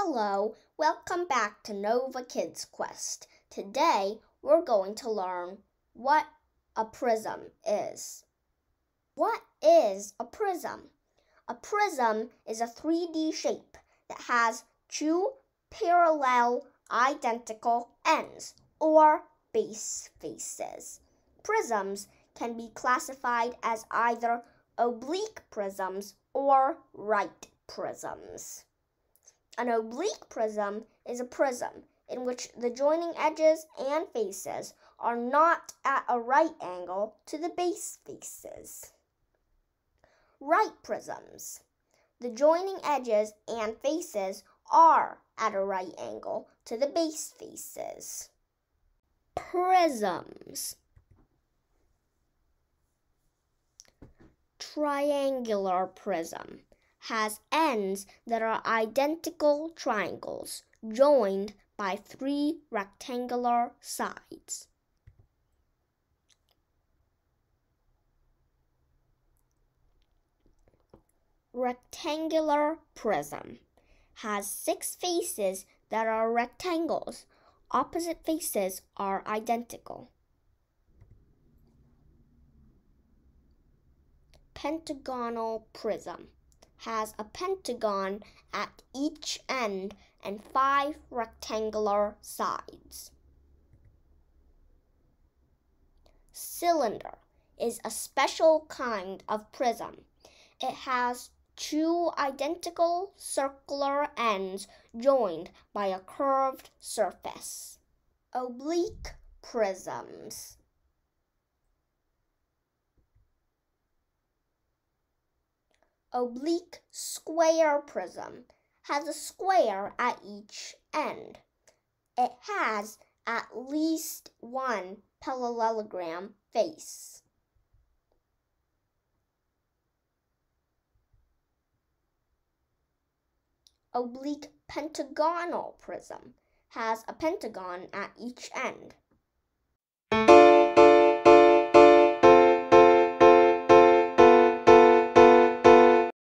Hello, welcome back to Nova Kids Quest. Today we're going to learn what a prism is. What is a prism? A prism is a 3D shape that has two parallel identical ends or base faces. Prisms can be classified as either oblique prisms or right prisms. An oblique prism is a prism in which the joining edges and faces are not at a right angle to the base faces. Right prisms. The joining edges and faces are at a right angle to the base faces. Prisms. Triangular prism has ends that are identical triangles joined by three rectangular sides. Rectangular prism has six faces that are rectangles. Opposite faces are identical. Pentagonal prism has a pentagon at each end and five rectangular sides. Cylinder is a special kind of prism. It has two identical circular ends joined by a curved surface. Oblique prisms oblique square prism has a square at each end. It has at least one parallelogram face. Oblique pentagonal prism has a pentagon at each end.